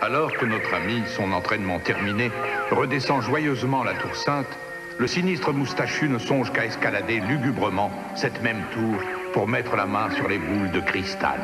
Alors que notre ami, son entraînement terminé, redescend joyeusement la tour sainte, le sinistre moustachu ne songe qu'à escalader lugubrement cette même tour pour mettre la main sur les boules de cristal.